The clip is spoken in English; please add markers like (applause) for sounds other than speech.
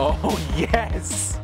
Oh, (laughs) yes!